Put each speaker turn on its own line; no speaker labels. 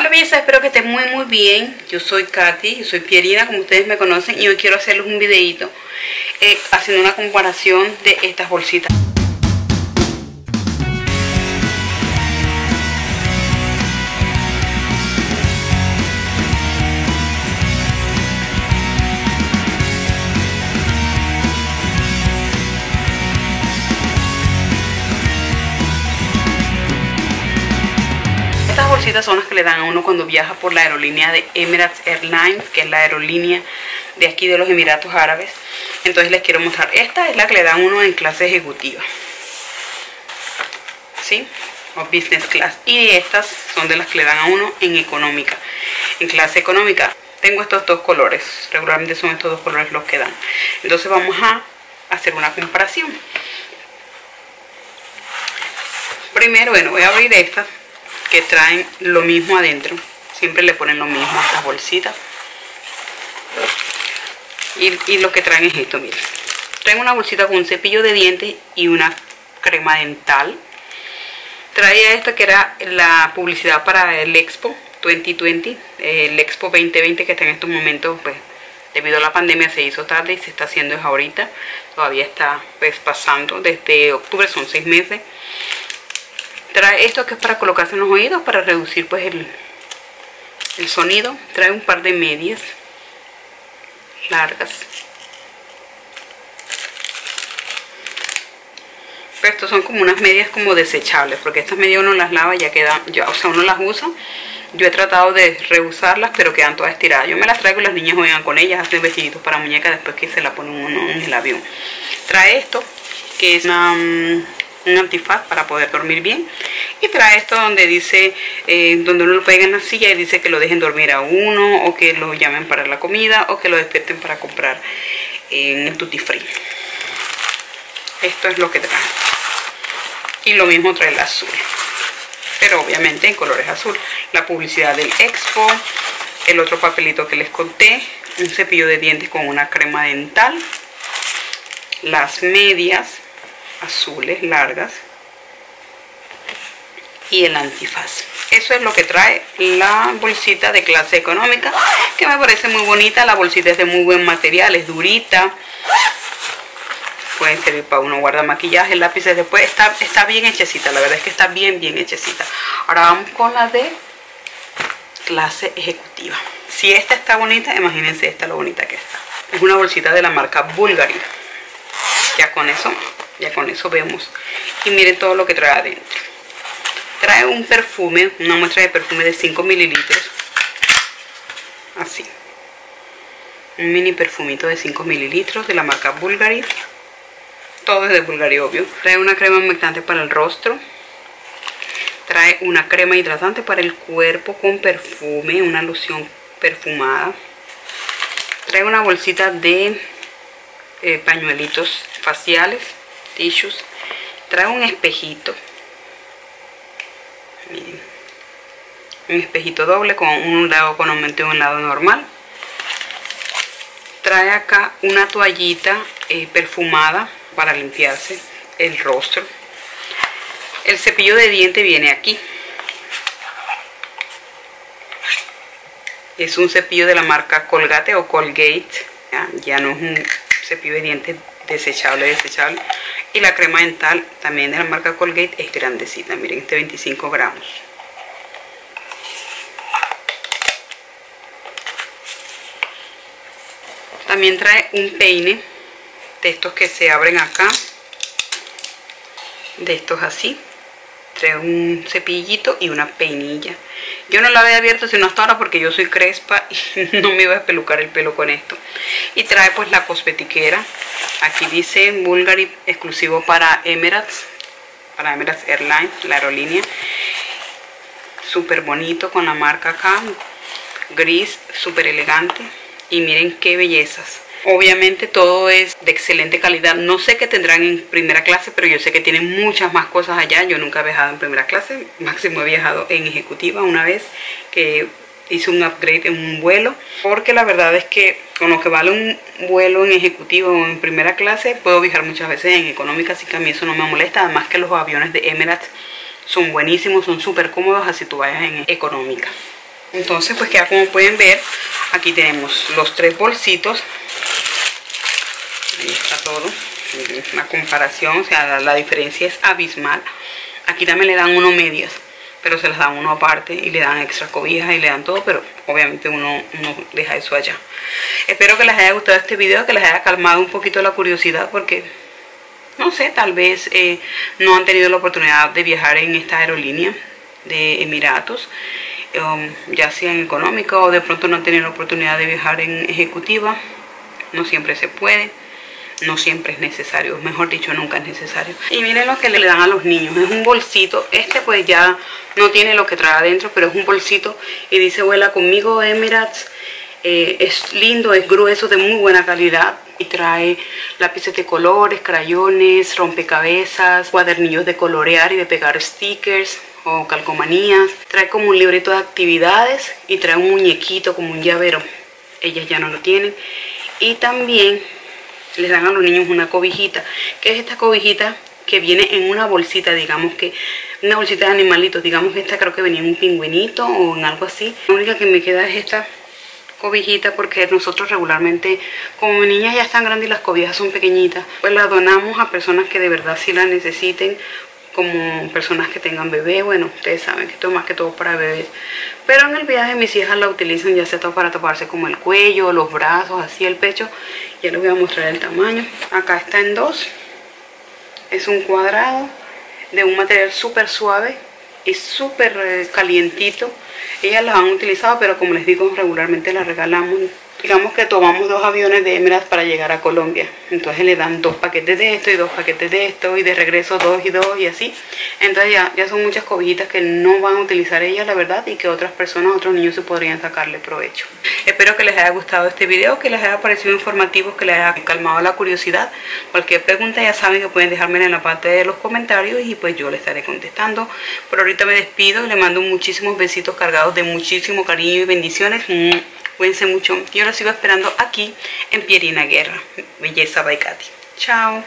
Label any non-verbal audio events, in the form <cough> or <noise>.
Hola belleza, espero que estén muy muy bien. Yo soy Katy, yo soy Pierina, como ustedes me conocen, y hoy quiero hacerles un videito eh, haciendo una comparación de estas bolsitas. Bolsitas son las que le dan a uno cuando viaja por la aerolínea de Emirates Airlines, que es la aerolínea de aquí de los Emiratos Árabes. Entonces les quiero mostrar. Esta es la que le dan a uno en clase ejecutiva. ¿Sí? O business class. Y estas son de las que le dan a uno en económica. En clase económica tengo estos dos colores. Regularmente son estos dos colores los que dan. Entonces vamos a hacer una comparación. Primero, bueno, voy a abrir estas que traen lo mismo adentro. Siempre le ponen lo mismo a estas bolsitas. Y, lo que traen es esto, miren. Traen una bolsita con un cepillo de dientes y una crema dental. Traía esto que era la publicidad para el Expo 2020, el Expo 2020 que está en estos momentos, pues debido a la pandemia se hizo tarde y se está haciendo es ahorita. Todavía está pues pasando, desde octubre son seis meses. Trae esto que es para colocarse en los oídos para reducir pues el, el sonido. Trae un par de medias largas. Pero estos son como unas medias como desechables, porque estas medias uno las lava y ya quedan, ya, o sea, uno las usa. Yo he tratado de reusarlas, pero quedan todas estiradas. Yo me las traigo y las niñas juegan con ellas, hacen vestiditos para muñeca después que se la ponen uno en el avión. Trae esto, que es una, mm, un antifaz para poder dormir bien. Y trae esto donde dice eh, donde uno lo pega en la silla y dice que lo dejen dormir a uno o que lo llamen para la comida o que lo despierten para comprar en el tutti free. Esto es lo que trae. Y lo mismo trae el azul. Pero obviamente en colores azul. La publicidad del expo el otro papelito que les conté un cepillo de dientes con una crema dental las medias azules largas y el antifaz. Eso es lo que trae la bolsita de clase económica que me parece muy bonita. La bolsita es de muy buen material es durita. Puede servir para uno guardar maquillaje lápices después. Está, está bien hechecita la verdad es que está bien bien hechecita. Ahora vamos con la de clase ejecutiva. Si esta está bonita imagínense esta lo bonita que está. Es una bolsita de la marca Bulgari. Ya con eso ya con eso vemos. Y miren todo lo que trae adentro. Trae un perfume una muestra de perfume de 5 mililitros. Así. Un mini perfumito de 5 mililitros de la marca Bulgari. Todo es de Bulgari obvio. Trae una crema humectante para el rostro. Trae una crema hidratante para el cuerpo con perfume una loción perfumada. Trae una bolsita de eh, pañuelitos faciales trae un espejito. Un espejito doble con un lado con aumento y un lado normal. Trae acá una toallita eh, perfumada para limpiarse el rostro. El cepillo de diente viene aquí. Es un cepillo de la marca Colgate o Colgate. Ya, ya no es un cepillo de dientes desechable, desechable. Y la crema dental también de la marca Colgate es grandecita, miren, este 25 gramos. También trae un peine de estos que se abren acá, de estos así trae un cepillito y una peinilla. Yo no la había abierto sino hasta ahora porque yo soy crespa y <laughs> no me iba a pelucar el pelo con esto. Y trae pues la cosmetiquera. Aquí dice Bulgari exclusivo para Emirates, para Emirates Airlines, la aerolínea. Súper bonito con la marca acá, gris, súper elegante. Y miren qué bellezas. Obviamente todo es de excelente calidad. No sé qué tendrán en primera clase, pero yo sé que tienen muchas más cosas allá. Yo nunca he viajado en primera clase. Máximo he viajado en ejecutiva una vez que hice un upgrade en un vuelo. Porque la verdad es que con lo que vale un vuelo en ejecutiva o en primera clase, puedo viajar muchas veces en económica, así que a mí eso no me molesta. Además que los aviones de Emirates son buenísimos, son súper cómodos, así tú vayas en económica. entonces pues ya como pueden ver aquí tenemos los tres bolsitos ahí está todo. Una comparación o sea la, diferencia es abismal. Aquí también le dan uno medias pero se las dan uno aparte y le dan extra cobijas y le dan todo pero obviamente uno, uno deja eso allá. Espero que les haya gustado este video que les haya calmado un poquito la curiosidad porque no sé, tal vez eh, no han tenido la oportunidad de viajar en esta aerolínea de Emiratos, um, ya sea en económica o de pronto no han tenido la oportunidad de viajar en ejecutiva. No siempre se puede, no siempre es necesario, mejor dicho, nunca es necesario. Y miren lo que le dan a los niños, es un bolsito, este pues ya no tiene lo que trae adentro, pero es un bolsito y dice vuela conmigo Emirates. Eh, es lindo, es grueso, de muy buena calidad y trae lápices de colores, crayones, rompecabezas, cuadernillos de colorear y de pegar stickers, o calcomanías. Trae como un libreto de actividades y trae un muñequito como un llavero. Ellas ya no lo tienen. Y también les dan a los niños una cobijita. que es esta cobijita? Que viene en una bolsita, digamos que una bolsita de animalitos. Digamos que esta creo que venía en un pingüinito o en algo así. La única que me queda es esta cobijita porque nosotros regularmente como niñas ya están grandes y las cobijas son pequeñitas pues las donamos a personas que de verdad sí la necesiten como personas que tengan bebé, bueno, ustedes saben que esto es más que todo para bebés. Pero en el viaje mis hijas la utilizan ya sea para taparse como el cuello, los brazos, así el pecho. Ya les voy a mostrar el tamaño. Acá está en dos. Es un cuadrado de un material súper suave y súper eh, calientito. Ellas las han utilizado, pero como les digo, regularmente las regalamos digamos que tomamos dos aviones de Emirates para llegar a Colombia. Entonces le dan dos paquetes de esto y dos paquetes de esto y de regreso dos y dos y así. Entonces ya, ya son muchas cobijitas que no van a utilizar ellas, la verdad, y que otras personas, otros niños se podrían sacarle provecho. Espero que les haya gustado este video, que les haya parecido informativo, que les haya calmado la curiosidad. Cualquier pregunta ya saben que pueden dejármela en la parte de los comentarios y pues yo les estaré contestando. Por ahorita me despido, les mando muchísimos besitos cargados de muchísimo cariño y bendiciones. Cuídense mucho. Yo lo sigo esperando aquí en Pierina Guerra. Belleza by Chao.